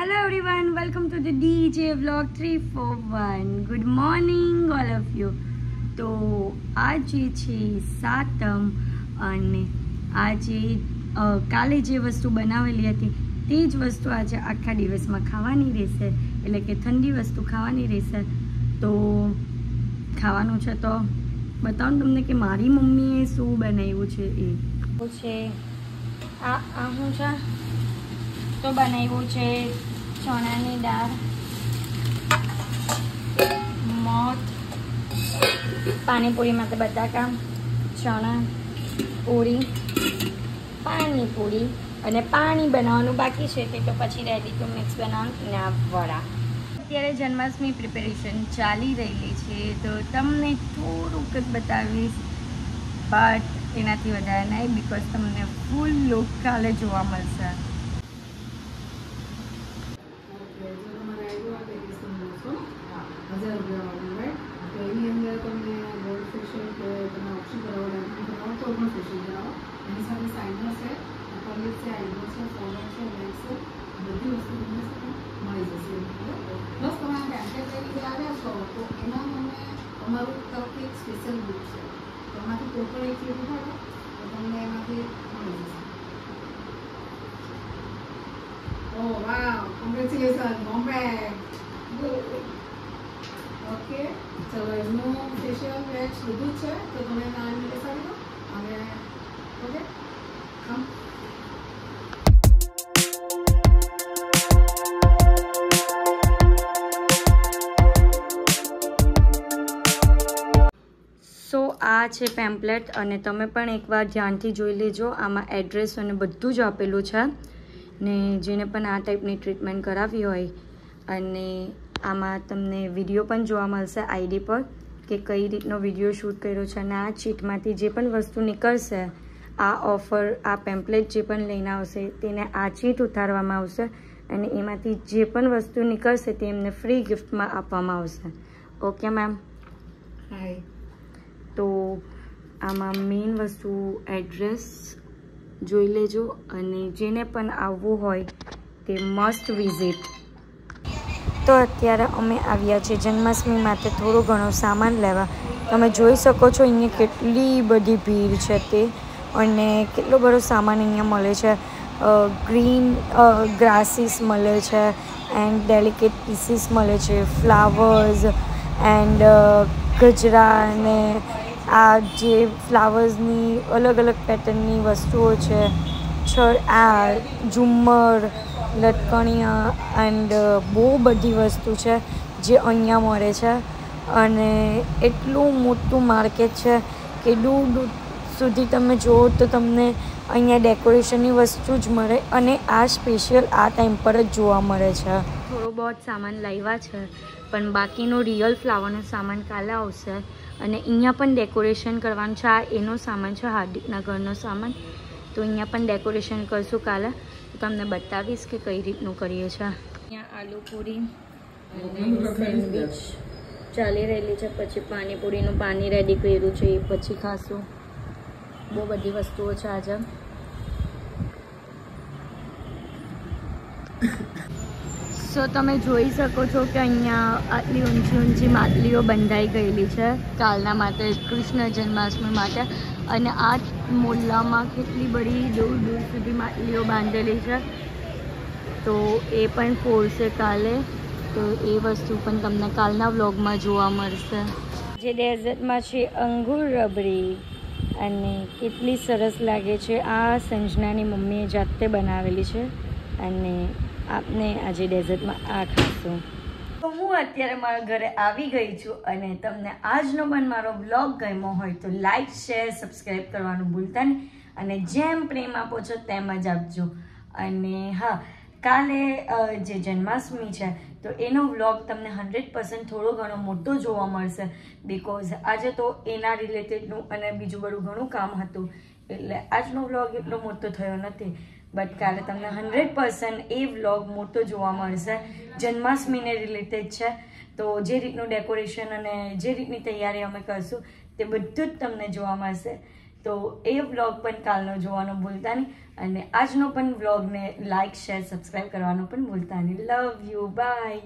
Hello everyone, welcome to the DJ vlog 341. Good morning all of you. તો આજે છે સાતમ અને આજે કાલે જે વસ્તુ બનાવેલી હતી તે જ વસ્તુ આજે આખા દિવસમાં ખાવાની રહેશે. એટલે કે ઠંડી વસ્તુ ખાવાની રહેશે. તો ખાવાનું છે તો બતાવું તમને કે મારી મમ્મીએ શું બનાવ્યું છે એ. છે. આ આ શું છે? તો બનાવ્યું છે ચણાની દાળ મધ પાણીપુરી માટે બટાકા, ચણા, પૂરી, પાણીપુરી અને પાણી બનાવવાનું બાકી છે તે તો પછી રેડી ટુ મિક્સ બનાવવાનું ના વડા. અત્યારે જન્માષ્ટમી પ્રિપેરેશન ચાલી રહેલી છે તો તમને થોડુંક જ બતાવીશ બટ એનાથી વધારે નહીં બિકોઝ તમને ફૂલ લુક કાલે જોવા મળશે એટલે જો તમારે આવ્યો હોય તો એ દિવસે મળશો હજાર રૂપિયાવાળું રાઈટ તો એની અંદર તમને ગોલ્ડ ફેશિયલ કે તમે ઓપ્શન કરાવો ડાયમંડ કરાવો તો પણ ફેશિયલ કરાવો એની સાથે સાઇનર છે પર્લિપ વેક્સ છે બધી વસ્તુ તમને મળી જશે બસ તમે આ પેમ્પલેટ લઈને આવ્યા છો તો એમાં મને અમારું તરફથી એક સ્પેશિયલ બુક છે તો એમાંથી પણ એક લીધું હોય તો તમને એમાંથી મળી જશે Oh wow, congratulations, Bombay. Okay ચલો એમનું ફેશિયલ વેક્સ બધું જ છે તો તમે નામ બેસાડી દો અને ઓકે કમ આ છે પેમ્પલેટ અને તમે પણ એકવાર ધ્યાનથી જોઈ લેજો. આમાં એડ્રેસ અને બધું જ આપેલું છે ને જેને પણ આ ટાઈપની ટ્રીટમેન્ટ કરાવી હોય. અને આમાં તમને વીડિયો પણ જોવા મળશે આઈડી પર કે કઈ રીતનો વીડિયો શૂટ કર્યો છે અને આ ચીટમાંથી જે પણ વસ્તુ નીકળશે, આ ઓફર આ પેમ્પલેટ જે પણ લઈને આવશે તેને આ ચીટ ઉતારવામાં આવશે અને એમાંથી જે પણ વસ્તુ નીકળશે તે એમને ફ્રી ગિફ્ટમાં આપવામાં આવશે. ઓકે મેમ હાય તો આમાં મેઇન વસ્તુ એડ્રેસ જોઈ લેજો અને જેને પણ આવવું હોય તે મસ્ટ વિઝિટ તો અત્યારે અમે આવ્યા છીએ જન્માષ્ટમી માટે થોડો ઘણો સામાન લેવા. તમે જોઈ શકો છો અહીંયા કેટલી બધી ભીડ છે તે અને કેટલો બધો સામાન અહીંયા મળે છે. ગ્રીન ગ્રાસીસ મળે છે એન્ડ ડેલિકેટ પીસીસ મળે છે ફ્લાવર્સ એન્ડ ગજરા અને આ જે ફ્લાવર્સની અલગ અલગ પેટર્નની વસ્તુઓ છે, છ, આ ઝુમ્મર, લટકણિયા એન્ડ બહુ બધી વસ્તુ છે જે અહીંયા મળે છે. અને એટલું મોટું માર્કેટ છે કે દૂર દૂર સુધી તમે જુઓ તો તમને અહીંયા ડેકોરેશનની વસ્તુ જ મળે અને આ સ્પેશિયલ આ ટાઈમ પર જ જોવા મળે છે. થોડો બહુ સામાન લાવ્યા છે, પણ બાકીનો રિયલ ફ્લાવરનો સામાન કાલે આવશે અને અહીંયા પણ ડેકોરેશન કરવાનું છે. આ એનો સામાન છે હાર્દિકના ઘરનો સામાન. તો અહીંયા પણ ડેકોરેશન કરશું કાલે. તો તમને બતાવીશ કે કઈ રીતનું કરીએ છીએ અહીંયા આલુ પૂરી ચાલી રહેલી છે. પછી પાણીપુરીનું પાણી રેડી કર્યું છે, એ પછી ખાશું. બહુ બધી વસ્તુઓ છે આજે. સો તમે જોઈ શકો છો કે અહીંયા આટલી ઊંચી ઊંચી માટલીઓ બંધાઈ ગયેલી છે. કાલના માટે કૃષ્ણ જન્માષ્ટમી માટે. અને આ મોલ્લામાં કેટલી બધી દૂર દૂર સુધી માટલીઓ બાંધેલી છે. તો એ પણ ફોડશે કાલે. તો એ વસ્તુ પણ તમને કાલના વ્લોગમાં જોવા મળશે. જે ડેઝર્ટમાં છે અંગુર રબડી. અને કેટલી સરસ લાગે છે. આ સંજનાની મમ્મીએ જાતે બનાવેલી છે અને આપને આજે ડેઝર્ટમાં આ ખાશું. તો હું અત્યારે મારા ઘરે આવી ગઈ છું અને તમને આજનો પણ મારો બ્લોગ ગમ્યો હોય તો લાઈક, શેર સબસ્ક્રાઈબ કરવાનું ભૂલતા નહીં. અને જેમ પ્રેમ આપો છો, તેમ જ આપજો. અને હા કાલે જે જન્માષ્ટમી છે, તો એનો વ્લોગ તમને હંડ્રેડ પર્સન્ટ થોડો ઘણો મોટો જોવા મળશે. બિકોઝ આજે તો એના રિલેટેડનું અને બીજું બધું ઘણું કામ હતું. એટલે આજનો વ્લોગ એટલો મોટો થયો નથી. બટ કાલે તમને હંડ્રેડ પર્સન્ટ એ વ્લોગ મોટો જોવા મળશે. જન્માષ્ટમીને રિલેટેડ છે. તો જે રીતનું ડેકોરેશન અને જે રીતની તૈયારી અમે કરશું, તે બધું જ તમને જોવા મળશે. તો એ વ્લોગ પણ કાલનો જોવાનો ભૂલતા નહીં. અને આજનો પણ વ્લોગને લાઇક શેર સબસ્ક્રાઈબ કરવાનો પણ ભૂલતા નહીં. Love you bye